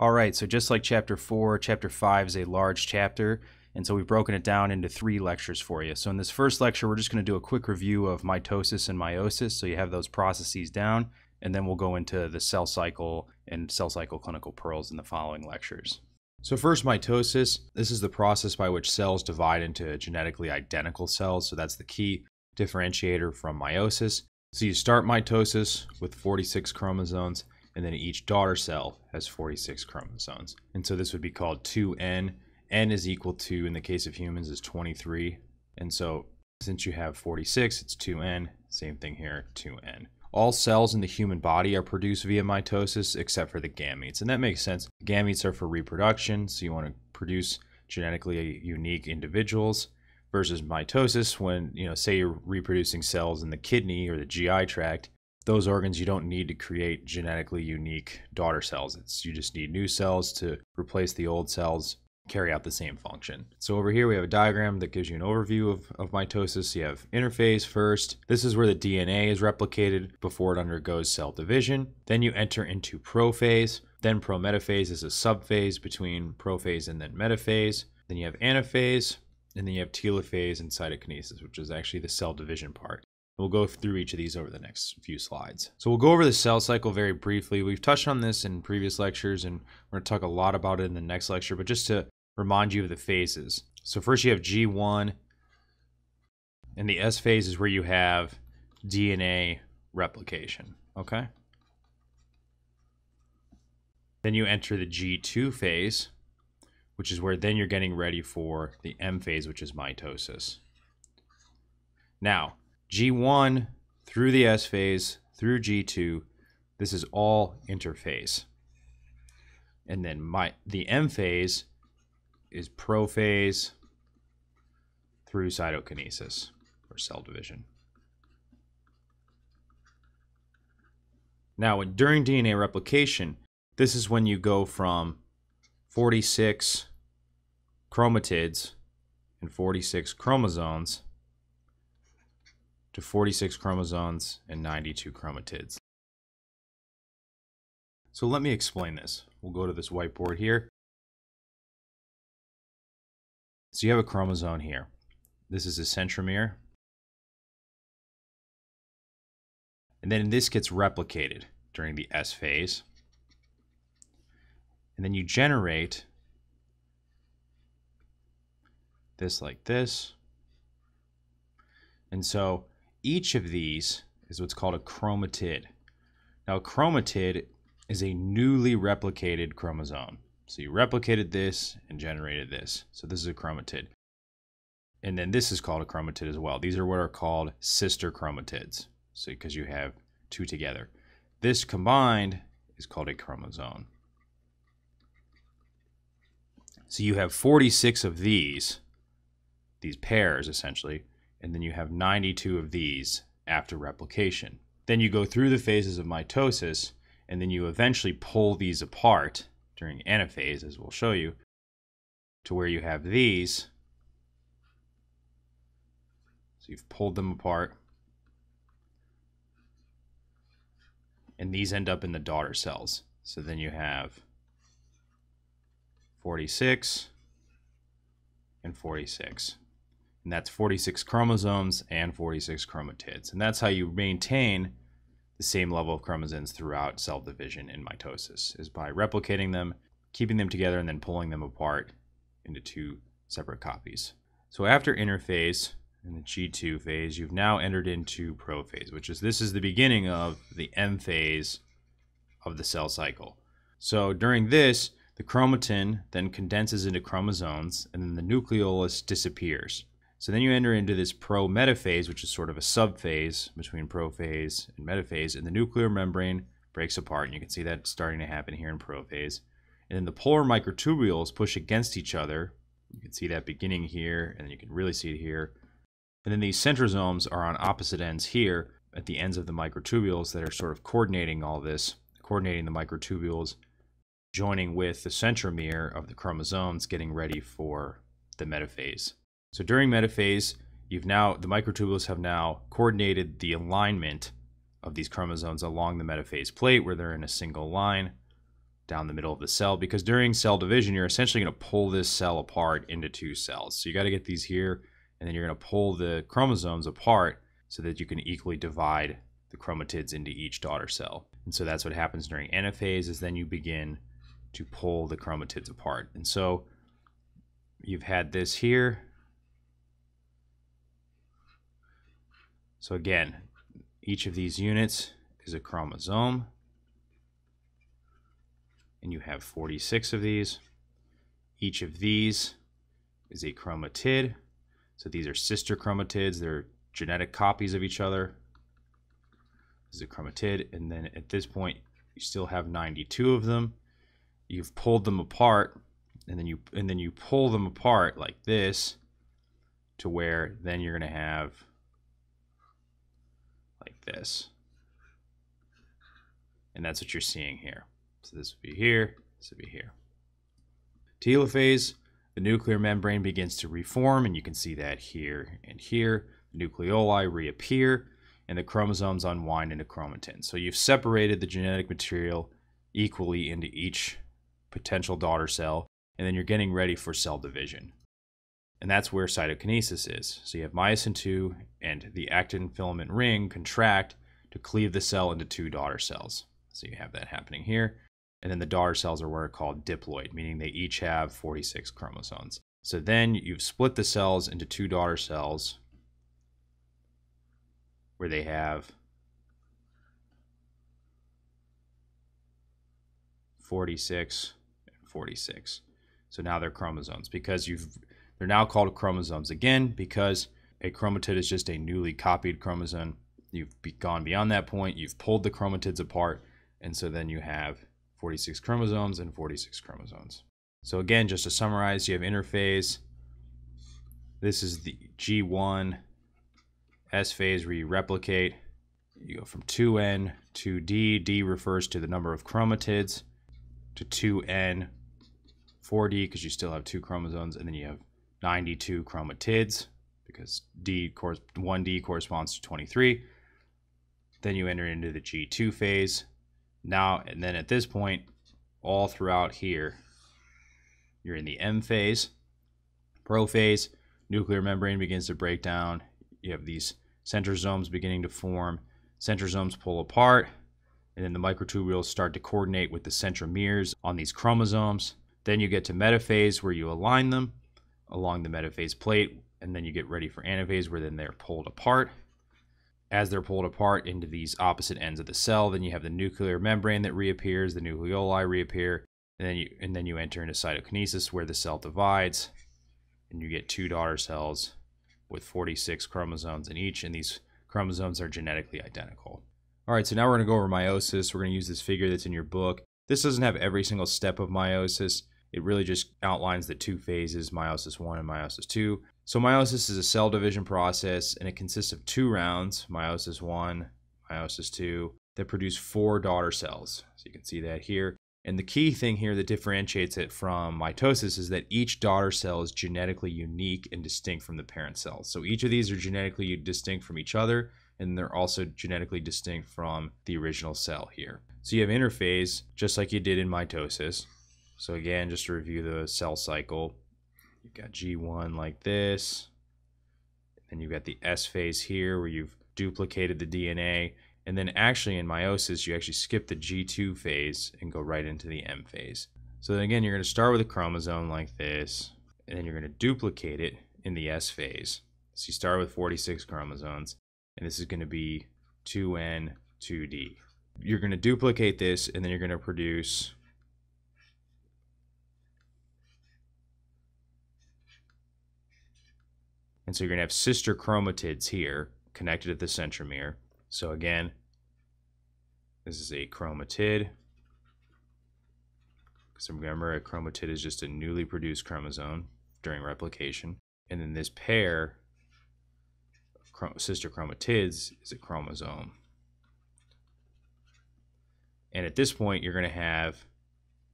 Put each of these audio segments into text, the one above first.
All right, so just like chapter four, chapter five is a large chapter, and so we've broken it down into three lectures for you. So in this first lecture, we're just going to do a quick review of mitosis and meiosis, so you have those processes down, and then we'll go into the cell cycle and cell cycle clinical pearls in the following lectures. So first, mitosis. This is the process by which cells divide into genetically identical cells. So that's the key differentiator from meiosis. So you start mitosis with 46 chromosomes, and then each daughter cell has 46 chromosomes. And so this would be called 2n. n is equal to, in the case of humans, is 23. And so since you have 46, it's 2n. Same thing here, 2n. All cells in the human body are produced via mitosis except for the gametes. And that makes sense. Gametes are for reproduction, so you want to produce genetically unique individuals versus mitosis when, you know, say you're reproducing cells in the kidney or the GI tract, those organs you don't need to create genetically unique daughter cells. It's you just need new cells to replace the old cells, carry out the same function. So over here we have a diagram that gives you an overview of, of mitosis. You have interphase first. This is where the DNA is replicated before it undergoes cell division. Then you enter into prophase. Then prometaphase is a subphase between prophase and then metaphase. Then you have anaphase, and then you have telophase and cytokinesis, which is actually the cell division part. We'll go through each of these over the next few slides. So we'll go over the cell cycle very briefly. We've touched on this in previous lectures, and we're going to talk a lot about it in the next lecture, but just to remind you of the phases. So first you have G1, and the S phase is where you have DNA replication, okay? Then you enter the G2 phase, which is where then you're getting ready for the M phase, which is mitosis. Now, G1 through the S phase, through G2, this is all interphase. And then my the M phase is prophase through cytokinesis or cell division. Now, during DNA replication, this is when you go from 46 chromatids and 46 chromosomes to 46 chromosomes and 92 chromatids. So let me explain this. We'll go to this whiteboard here. So you have a chromosome here. This is a centromere. And then this gets replicated during the S phase. And then you generate this like this. And so each of these is what's called a chromatid. Now, a chromatid is a newly replicated chromosome. So you replicated this and generated this. So this is a chromatid. And then this is called a chromatid as well. These are what are called sister chromatids. So because you have two together. This combined is called a chromosome. So you have 46 of these, these pairs essentially, and then you have 92 of these after replication. Then you go through the phases of mitosis, and then you eventually pull these apart during anaphase, as we'll show you, to where you have these. So you've pulled them apart. And these end up in the daughter cells. So then you have 46 and 46 and that's 46 chromosomes and 46 chromatids. And that's how you maintain the same level of chromosomes throughout cell division in mitosis, is by replicating them, keeping them together, and then pulling them apart into two separate copies. So after interphase in the G2 phase, you've now entered into prophase, which is this is the beginning of the M phase of the cell cycle. So during this, the chromatin then condenses into chromosomes, and then the nucleolus disappears. So then you enter into this pro-metaphase, which is sort of a subphase between prophase and metaphase, and the nuclear membrane breaks apart, and you can see that starting to happen here in prophase. And then the polar microtubules push against each other. You can see that beginning here, and you can really see it here. And then these centrosomes are on opposite ends here at the ends of the microtubules that are sort of coordinating all this, coordinating the microtubules, joining with the centromere of the chromosomes, getting ready for the metaphase. So during metaphase, you've now the microtubules have now coordinated the alignment of these chromosomes along the metaphase plate where they're in a single line down the middle of the cell because during cell division, you're essentially going to pull this cell apart into two cells. So you got to get these here, and then you're going to pull the chromosomes apart so that you can equally divide the chromatids into each daughter cell. And so that's what happens during anaphase is then you begin to pull the chromatids apart. And so you've had this here. So again, each of these units is a chromosome. And you have 46 of these. Each of these is a chromatid. So these are sister chromatids. They're genetic copies of each other. This is a chromatid. And then at this point, you still have 92 of them. You've pulled them apart and then you and then you pull them apart like this to where then you're going to have like this. And that's what you're seeing here. So this would be here, this would be here. Telophase, the nuclear membrane begins to reform, and you can see that here and here. The nucleoli reappear, and the chromosomes unwind into chromatin. So you've separated the genetic material equally into each potential daughter cell, and then you're getting ready for cell division. And that's where cytokinesis is. So you have myosin 2 and the actin filament ring contract to cleave the cell into two daughter cells. So you have that happening here. And then the daughter cells are what are called diploid, meaning they each have 46 chromosomes. So then you've split the cells into two daughter cells where they have 46 and 46. So now they're chromosomes because you've they're now called chromosomes again because a chromatid is just a newly copied chromosome. You've gone beyond that point, you've pulled the chromatids apart, and so then you have 46 chromosomes and 46 chromosomes. So again, just to summarize, you have interphase. This is the G1 S phase where you replicate. You go from 2N to D. D refers to the number of chromatids to 2N 4D because you still have two chromosomes, and then you have 92 chromatids because D 1D corresponds to 23. Then you enter into the G2 phase. Now, and then at this point, all throughout here, you're in the M phase. Prophase, nuclear membrane begins to break down. You have these centrosomes beginning to form. Centrosomes pull apart, and then the microtubules start to coordinate with the centromeres on these chromosomes. Then you get to metaphase where you align them along the metaphase plate, and then you get ready for anaphase where then they're pulled apart. As they're pulled apart into these opposite ends of the cell, then you have the nuclear membrane that reappears, the nucleoli reappear, and then you and then you enter into cytokinesis where the cell divides, and you get two daughter cells with 46 chromosomes in each, and these chromosomes are genetically identical. All right, so now we're going to go over meiosis. We're going to use this figure that's in your book. This doesn't have every single step of meiosis. It really just outlines the two phases, meiosis 1 and meiosis 2. So meiosis is a cell division process, and it consists of two rounds, meiosis 1, meiosis 2, that produce four daughter cells. So you can see that here. And the key thing here that differentiates it from mitosis is that each daughter cell is genetically unique and distinct from the parent cells. So each of these are genetically distinct from each other, and they're also genetically distinct from the original cell here. So you have interphase, just like you did in mitosis. So again, just to review the cell cycle, you've got G1 like this. Then you've got the S phase here where you've duplicated the DNA. And then actually in meiosis, you actually skip the G2 phase and go right into the M phase. So then again, you're going to start with a chromosome like this, and then you're going to duplicate it in the S phase. So you start with 46 chromosomes, and this is going to be 2N, 2D. You're going to duplicate this, and then you're going to produce And so you're going to have sister chromatids here connected at the centromere. So again, this is a chromatid. So remember, a chromatid is just a newly produced chromosome during replication. And then this pair of sister chromatids is a chromosome. And at this point, you're going to have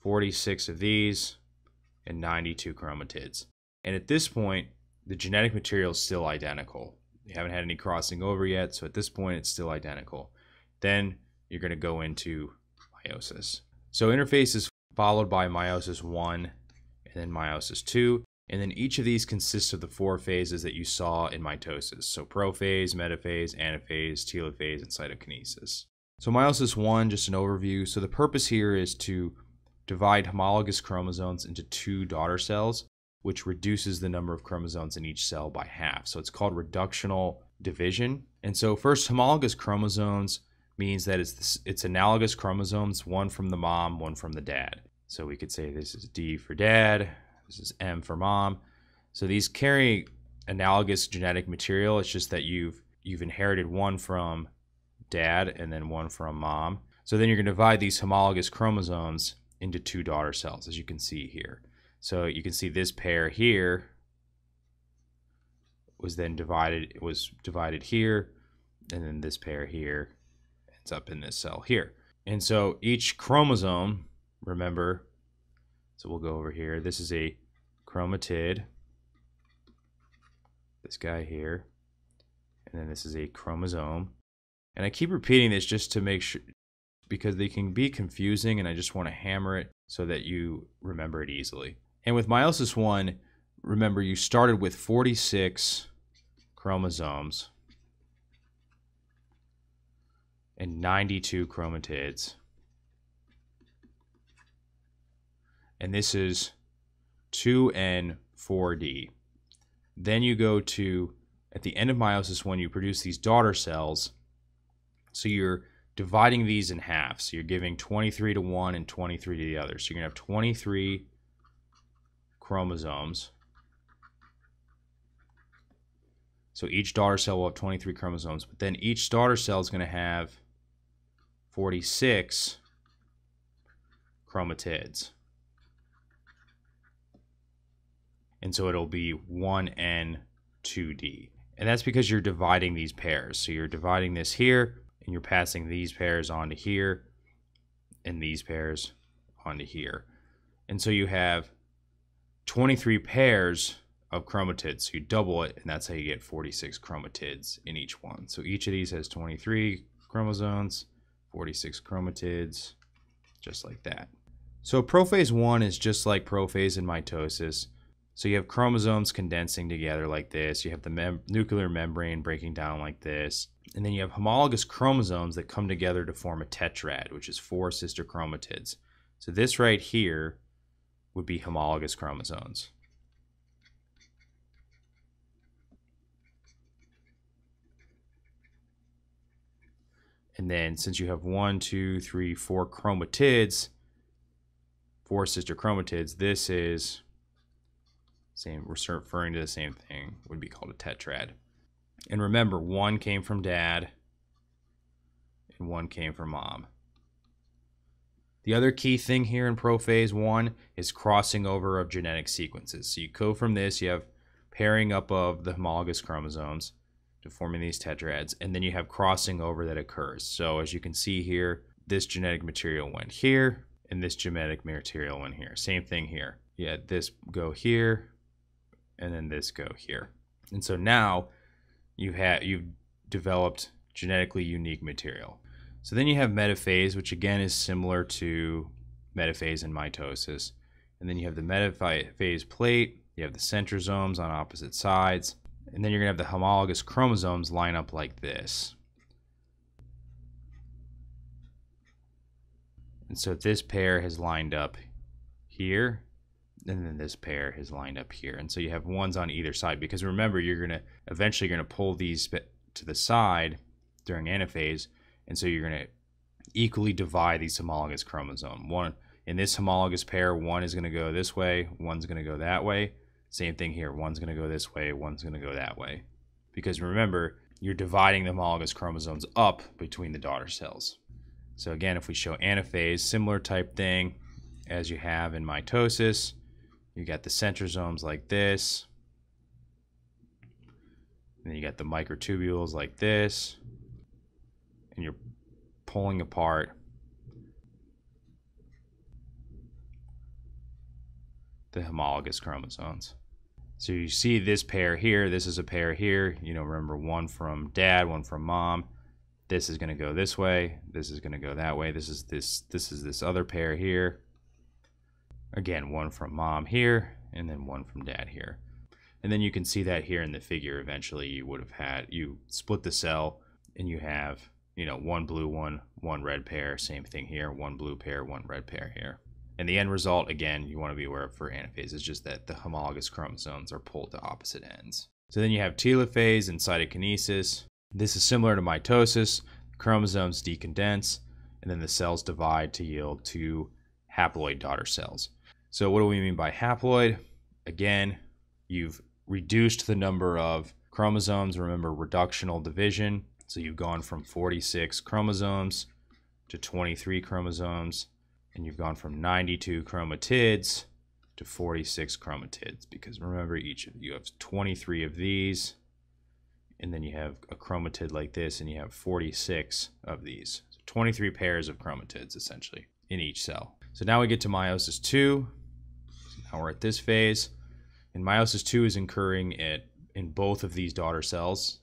46 of these and 92 chromatids. And at this point, the genetic material is still identical. You haven't had any crossing over yet, so at this point it's still identical. Then you're going to go into meiosis. So interphase is followed by meiosis 1 and then meiosis 2. And then each of these consists of the four phases that you saw in mitosis. So prophase, metaphase, anaphase, telophase, and cytokinesis. So meiosis 1, just an overview. So the purpose here is to divide homologous chromosomes into two daughter cells, which reduces the number of chromosomes in each cell by half. So it's called reductional division. And so first, homologous chromosomes means that it's this, it's analogous chromosomes, one from the mom, one from the dad. So we could say this is D for dad, this is M for mom. So these carry analogous genetic material. It's just that you've you've inherited one from dad and then one from mom. So then you're going to divide these homologous chromosomes into two daughter cells, as you can see here. So you can see this pair here was then divided, it was divided here, and then this pair here ends up in this cell here. And so each chromosome, remember, so we'll go over here. This is a chromatid, this guy here, and then this is a chromosome. And I keep repeating this just to make sure, because they can be confusing, and I just want to hammer it so that you remember it easily. And with meiosis 1, remember you started with 46 chromosomes and 92 chromatids. And this is 2N4D. Then you go to, at the end of meiosis 1, you produce these daughter cells. So you're dividing these in half. So you're giving 23 to one and 23 to the other. So you're going to have 23 chromosomes. So each daughter cell will have 23 chromosomes, but then each daughter cell is going to have 46 chromatids. And so it'll be 1N2D. And that's because you're dividing these pairs. So you're dividing this here, and you're passing these pairs onto here, and these pairs onto here. And so you have 23 pairs of chromatids. So you double it, and that's how you get 46 chromatids in each one. So each of these has 23 chromosomes, 46 chromatids, just like that. So prophase 1 is just like prophase in mitosis. So you have chromosomes condensing together like this. You have the mem nuclear membrane breaking down like this. And then you have homologous chromosomes that come together to form a tetrad, which is four sister chromatids. So this right here would be homologous chromosomes. And then since you have one, two, three, four chromatids, four sister chromatids, this is same we're referring to the same thing, would be called a tetrad. And remember, one came from dad and one came from mom. The other key thing here in prophase one is crossing over of genetic sequences. So you go from this, you have pairing up of the homologous chromosomes to forming these tetrads, and then you have crossing over that occurs. So as you can see here, this genetic material went here, and this genetic material went here. Same thing here. You had this go here, and then this go here. And so now you have you've developed genetically unique material. So then you have metaphase, which again is similar to metaphase and mitosis. And then you have the metaphase plate, you have the centrosomes on opposite sides, and then you're going to have the homologous chromosomes line up like this. And so this pair has lined up here, and then this pair has lined up here. And so you have ones on either side because remember, you're going to eventually going to pull these to the side during anaphase and so you're going to equally divide these homologous chromosome. One in this homologous pair, one is going to go this way, one's going to go that way. Same thing here. One's going to go this way, one's going to go that way. Because remember, you're dividing the homologous chromosomes up between the daughter cells. So again, if we show anaphase, similar type thing as you have in mitosis. You got the centrosomes like this. And then you got the microtubules like this and you're pulling apart the homologous chromosomes. So you see this pair here, this is a pair here, you know, remember one from dad, one from mom. This is going to go this way, this is going to go that way. This is this this is this other pair here. Again, one from mom here, and then one from dad here. And then you can see that here in the figure, eventually you would have had, you split the cell and you have, you know, one blue one, one red pair, same thing here, one blue pair, one red pair here. And the end result, again, you want to be aware of for anaphase is just that the homologous chromosomes are pulled to opposite ends. So then you have telophase and cytokinesis. This is similar to mitosis. chromosomes decondense, and then the cells divide to yield two haploid daughter cells. So what do we mean by haploid? Again, you've reduced the number of chromosomes. Remember reductional division. So you've gone from 46 chromosomes to 23 chromosomes, and you've gone from 92 chromatids to 46 chromatids because remember each of you have 23 of these and then you have a chromatid like this and you have 46 of these. So 23 pairs of chromatids essentially in each cell. So now we get to meiosis 2 so now we're at this phase. And meiosis 2 is occurring at in both of these daughter cells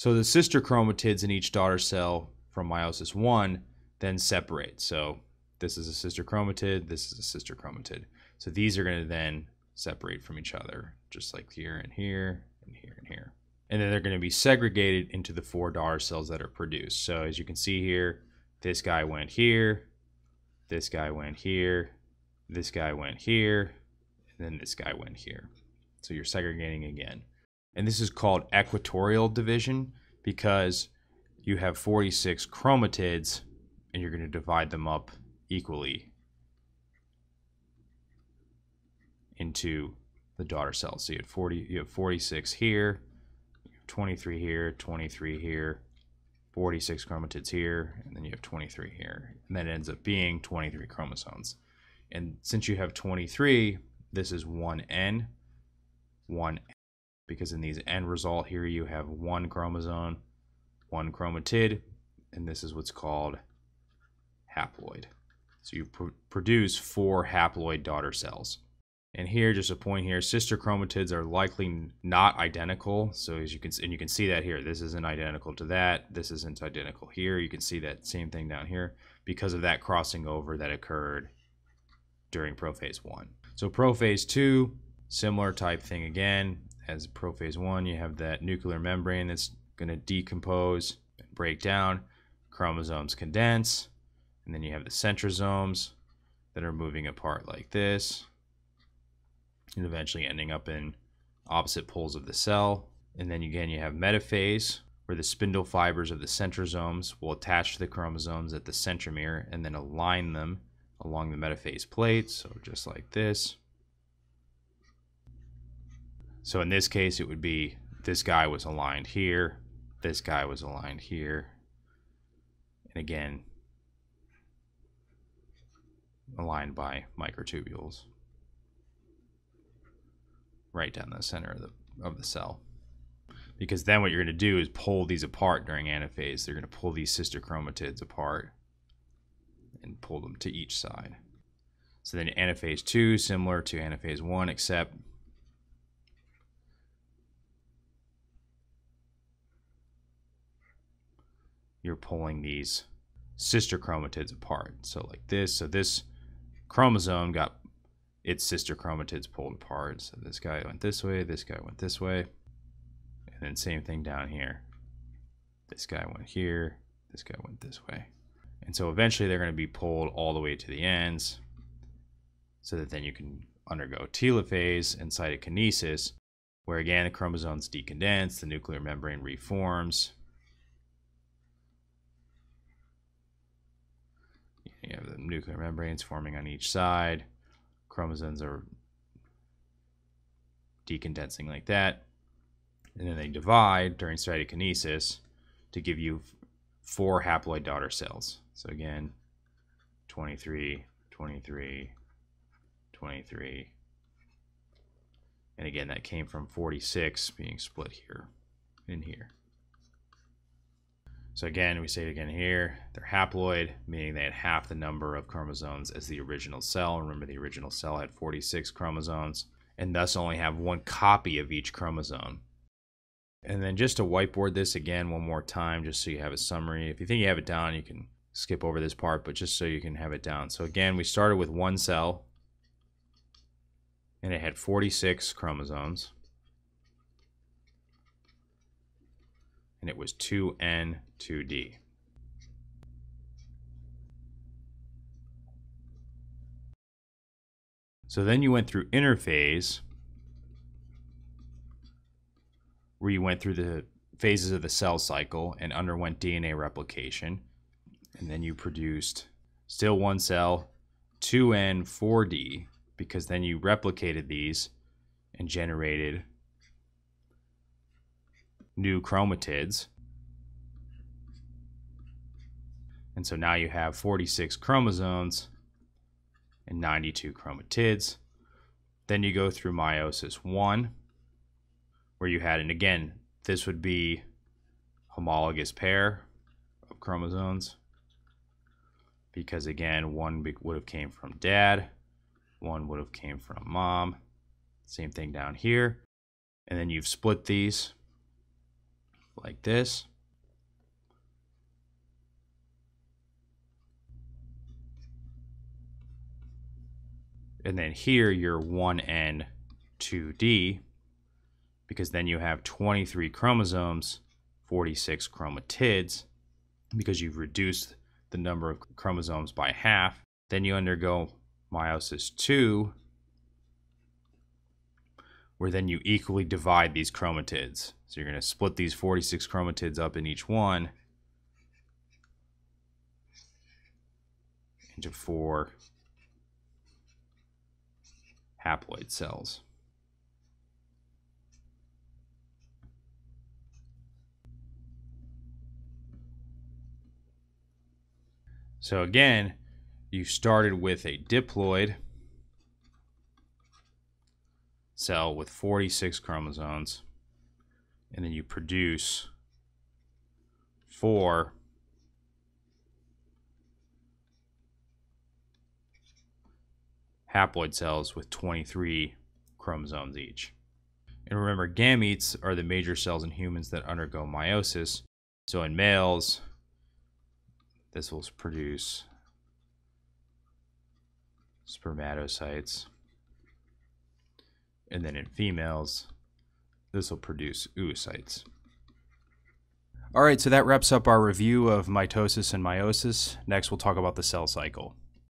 so the sister chromatids in each daughter cell from meiosis 1 then separate. So this is a sister chromatid this is a sister chromatid. So these are going to then separate from each other just like here and here and here and here. And then they're going to be segregated into the four daughter cells that are produced. So as you can see here this guy went here this guy went here this guy went here and then this guy went here. So you're segregating again. And this is called equatorial division because you have 46 chromatids and you're going to divide them up equally into the daughter cells. So you have 40 you have 46 here, 23 here, 23 here, 46 chromatids here, and then you have 23 here. And that ends up being 23 chromosomes. And since you have 23, this is 1n one because in these end result here you have one chromosome, one chromatid, and this is what's called haploid. So you pr produce four haploid daughter cells. And here, just a point here, sister chromatids are likely not identical. So as you can see, and you can see that here, this isn't identical to that. This isn't identical here. You can see that same thing down here because of that crossing over that occurred during prophase one. So prophase two, Similar type thing again as prophase 1, you have that nuclear membrane that's going to decompose and break down. Chromosomes condense, and then you have the centrosomes that are moving apart like this and eventually ending up in opposite poles of the cell. And then again, you have metaphase, where the spindle fibers of the centrosomes will attach to the chromosomes at the centromere and then align them along the metaphase plate. So just like this. So in this case, it would be this guy was aligned here, this guy was aligned here, and again, aligned by microtubules right down the center of the, of the cell. Because then what you're going to do is pull these apart during anaphase. They're going to pull these sister chromatids apart and pull them to each side. So then anaphase 2, similar to anaphase 1, except you're pulling these sister chromatids apart. So like this, so this chromosome got its sister chromatids pulled apart. So this guy went this way, this guy went this way. And then same thing down here. This guy went here, this guy went this way. And so eventually they're going to be pulled all the way to the ends so that then you can undergo telophase and cytokinesis, where again the chromosomes decondense, the nuclear membrane reforms, You have the nuclear membranes forming on each side. Chromosomes are decondensing like that. And then they divide during cytokinesis to give you four haploid daughter cells. So again, 23, 23, 23. And again, that came from 46 being split here in here. So again, we say it again here, they're haploid, meaning they had half the number of chromosomes as the original cell. Remember the original cell had 46 chromosomes and thus only have one copy of each chromosome. And then just to whiteboard this again one more time, just so you have a summary. If you think you have it down, you can skip over this part, but just so you can have it down. So again, we started with one cell, and it had 46 chromosomes. And it was 2N, 2D. So then you went through interphase, where you went through the phases of the cell cycle and underwent DNA replication. And then you produced still one cell, 2N, 4D, because then you replicated these and generated new chromatids. And so now you have 46 chromosomes and 92 chromatids. Then you go through meiosis 1, where you had, and again, this would be homologous pair of chromosomes because again, one would have came from dad, one would have came from mom. Same thing down here. And then you've split these like this. And then here you're 1N 2D because then you have 23 chromosomes, 46 chromatids because you've reduced the number of chromosomes by half. Then you undergo meiosis 2, where then you equally divide these chromatids. So you're going to split these 46 chromatids up in each one into four haploid cells. So again, you started with a diploid cell with 46 chromosomes, and then you produce four haploid cells with 23 chromosomes each. And remember, gametes are the major cells in humans that undergo meiosis. So in males, this will produce spermatocytes. And then in females, this will produce oocytes. All right, so that wraps up our review of mitosis and meiosis. Next, we'll talk about the cell cycle.